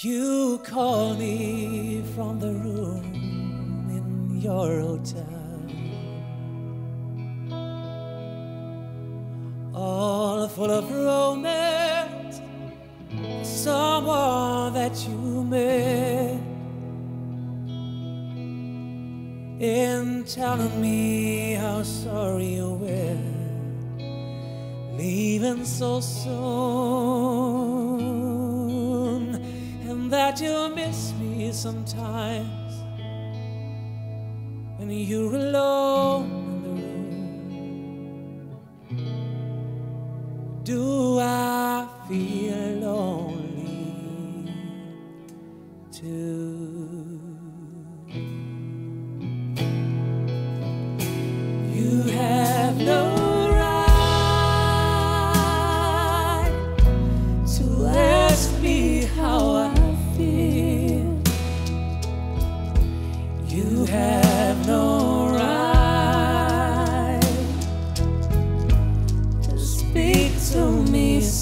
You call me from the room in your hotel, all full of romance, someone that you met. In telling me how sorry you were, leaving so soon that you'll miss me sometimes when you're alone in the room. Do I feel?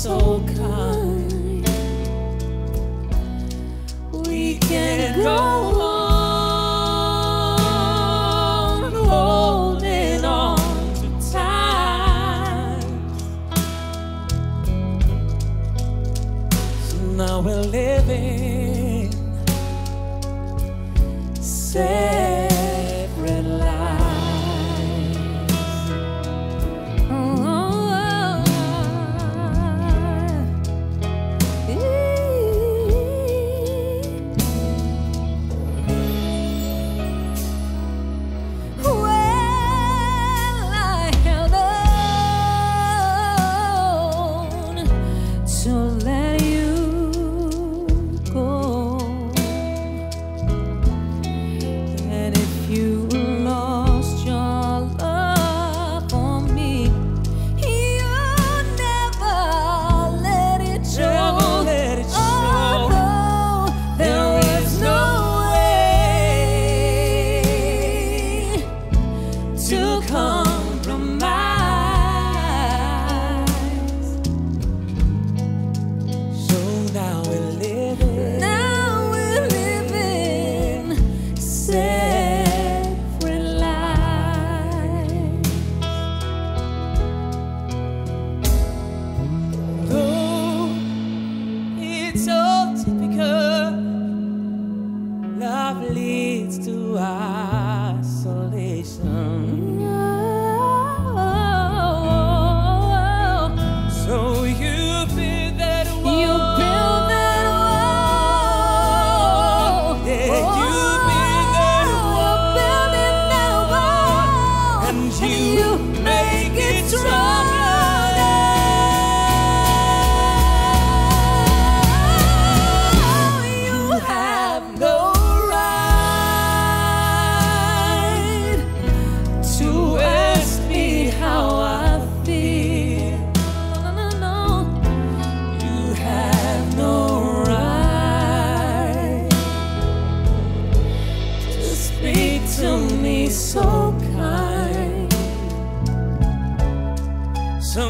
so kind. We can go on holding on to times. So now we're living. say. leads to isolation.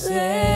say